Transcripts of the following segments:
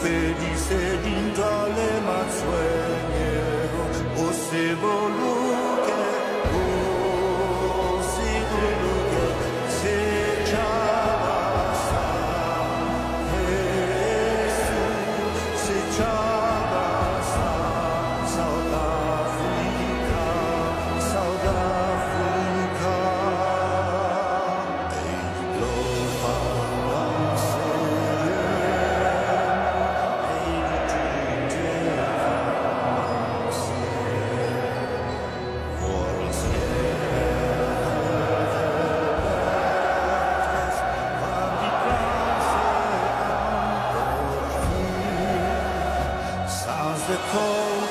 o fedise dintwa le matshwenyego o se boloke o se boloke setšhaba sa heso setšhaba Sounds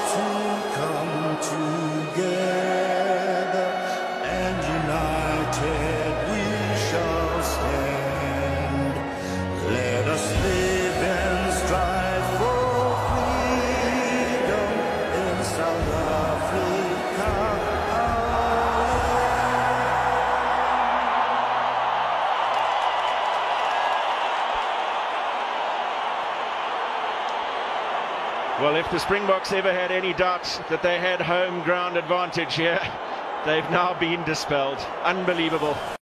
Well, if the Springboks ever had any doubts that they had home ground advantage here, they've now been dispelled. Unbelievable.